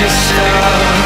yourself